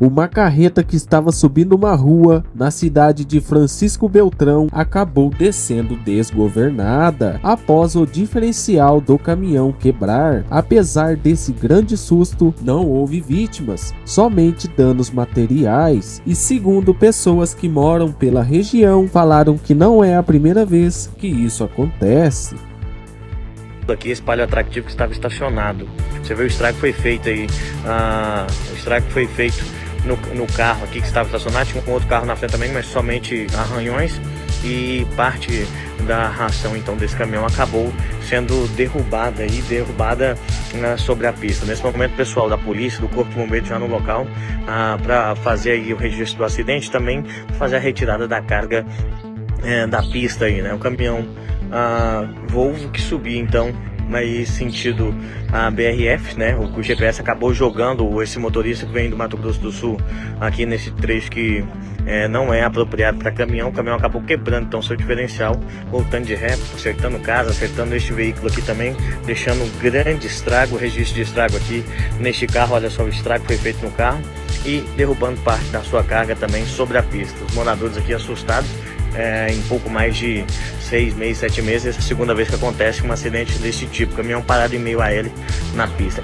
Uma carreta que estava subindo uma rua na cidade de Francisco Beltrão acabou descendo desgovernada após o diferencial do caminhão quebrar. Apesar desse grande susto, não houve vítimas, somente danos materiais. E segundo pessoas que moram pela região, falaram que não é a primeira vez que isso acontece. Aqui esse palio atrativo que estava estacionado. Você vê o estrago que foi feito aí. Ah, o estrago que foi feito no, no, carro aqui que estava estacionado. Tinha um outro carro na frente também, mas somente arranhões. E parte da ração então desse caminhão acabou sendo derrubada e derrubada né, sobre a pista. Nesse momento, pessoal da polícia, do corpo de bombeiros já no local ah, para fazer aí o registro do acidente, também fazer a retirada da carga é, da pista aí, né? O caminhão ah, Volvo que subia então mas sentido a BRF, né? O GPS acabou jogando esse motorista que vem do Mato Grosso do Sul aqui nesse trecho que é, não é apropriado para caminhão. O caminhão acabou quebrando então seu diferencial, voltando de ré, acertando casa, acertando este veículo aqui também, deixando um grande estrago, registro de estrago aqui neste carro. Olha só o estrago que foi feito no carro e derrubando parte da sua carga também sobre a pista. Os moradores aqui assustados é, em pouco mais de seis meses, sete meses. Essa é a segunda vez que acontece um acidente desse tipo. Caminhão parado em meio a ele na pista.